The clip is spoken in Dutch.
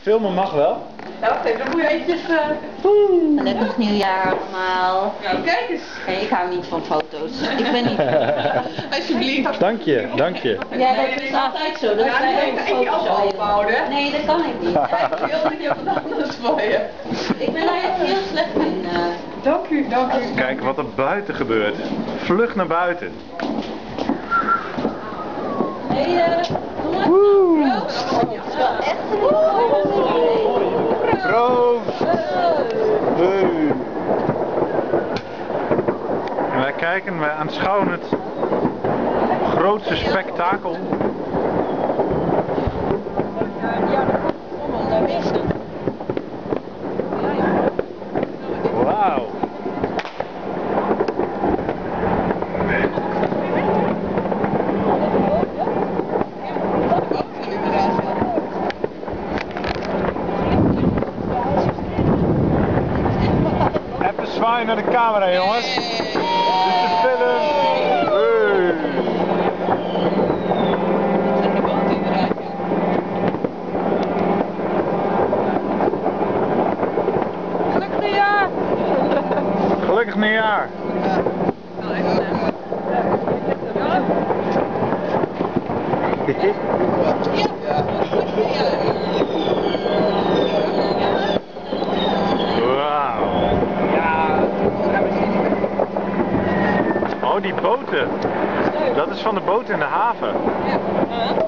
Filmen mag wel. Ja, wacht even, dan moet je eventjes... eh, Gelukkig nieuwjaar allemaal. Nou, kijk eens. Nee, ik hou niet van foto's. Ik ben niet... Alsjeblieft. Dank je, dank je. Ja, dat is altijd zo. Dat Ja, wij nee, ook foto's ophouden. Nee, dat kan ik niet. Ik wil ik heb wat anders voor je. Ik ben daar echt heel slecht in. eh. Dank u, dank u. Kijk wat er buiten gebeurt. Vlug naar buiten. Hey, eh, jongens. Woe! Het is wel echt een heel mooi. Proost! Hey. Wij kijken, wij aanschouwen het grootste spektakel. Wauw! Zwaaien naar de camera jongens. Dit is de film. Hey. Gelukkig nieuwjaar. Gelukkig nieuwjaar. Wauw. Oh, die boten. Dat is van de boot in de haven. Ja.